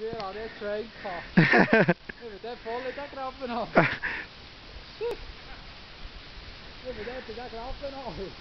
früher habe ich Schwein gehabt. Ich bin dort voll in den Graben haben. Ich bin dort in den Graben haben.